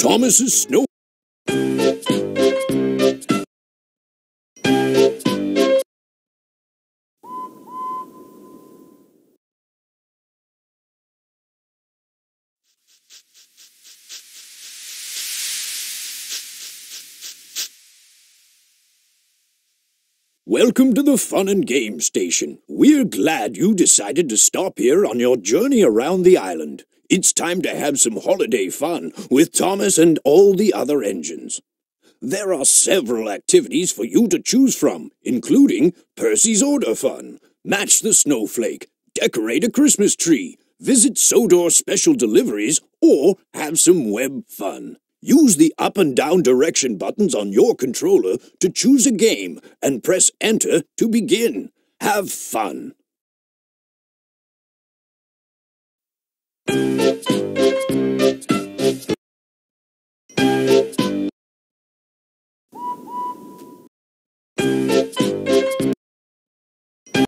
Thomas's Snow Welcome to the Fun and Game Station. We're glad you decided to stop here on your journey around the island. It's time to have some holiday fun with Thomas and all the other engines. There are several activities for you to choose from, including Percy's Order Fun, Match the Snowflake, Decorate a Christmas Tree, Visit Sodor Special Deliveries, or have some web fun. Use the up and down direction buttons on your controller to choose a game and press enter to begin. Have fun!